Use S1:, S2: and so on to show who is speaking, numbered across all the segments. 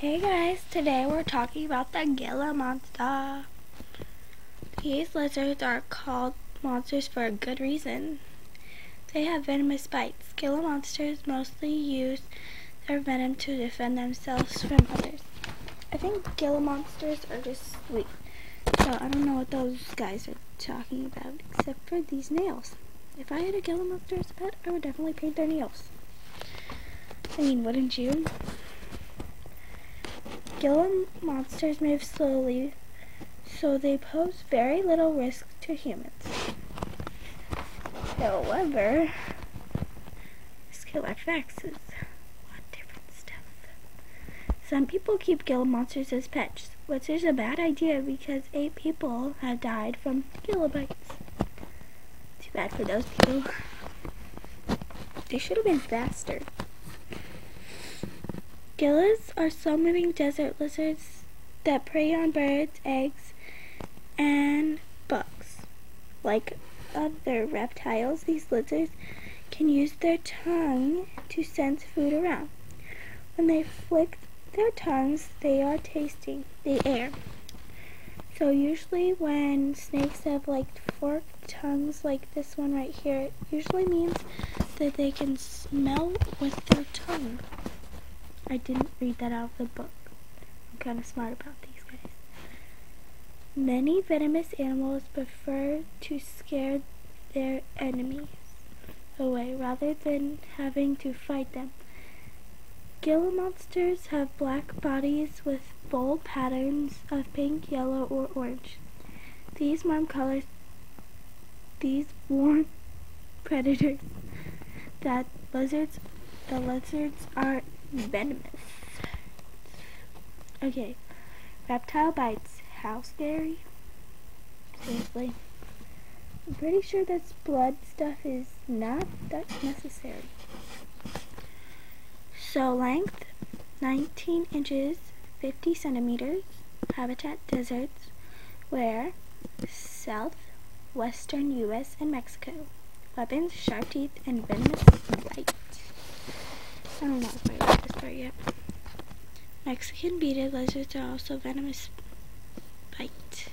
S1: Hey guys, today we're talking about the Gila monster. These lizards are called monsters for a good reason. They have venomous bites. Gila monsters mostly use their venom to defend themselves from others. I think Gila monsters are just sweet. So I don't know what those guys are talking about, except for these nails. If I had a Gila monster as a pet, I would definitely paint their nails. I mean, wouldn't you? Gila monsters move slowly, so they pose very little risk to humans. However, this killer facts is a lot different stuff. Some people keep Gila monsters as pets, which is a bad idea because eight people have died from Gila bites. Too bad for those people. They should have been faster. Gilas are slow-moving desert lizards that prey on birds, eggs, and bugs. Like other reptiles, these lizards can use their tongue to sense food around. When they flick their tongues, they are tasting the air. So usually when snakes have like forked tongues like this one right here, it usually means that they can smell with their tongue. I didn't read that out of the book. I'm kind of smart about these guys. Many venomous animals prefer to scare their enemies away rather than having to fight them. Gila monsters have black bodies with bold patterns of pink, yellow, or orange. These warm colors, these warm predators that lizards, the lizards are venomous. Okay, reptile bites. How scary? Seriously. I'm pretty sure this blood stuff is not that necessary. So length, 19 inches, 50 centimeters. Habitat deserts, where south, western U.S. and Mexico. Weapons, sharp teeth, and venomous bite. I don't know part yet. Mexican beaded lizards are also venomous bite.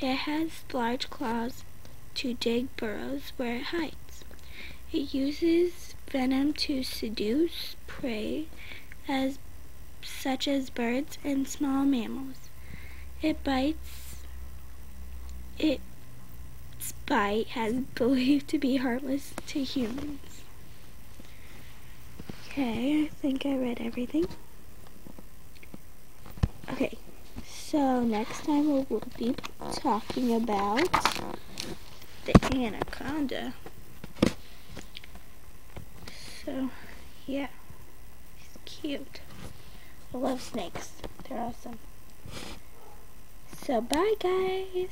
S1: It has large claws to dig burrows where it hides. It uses venom to seduce prey as such as birds and small mammals. It bites its bite has believed to be harmless to humans. Okay, I think I read everything. Okay, so next time we will be talking about the anaconda. So, yeah, he's cute. I love snakes. They're awesome. So, bye guys.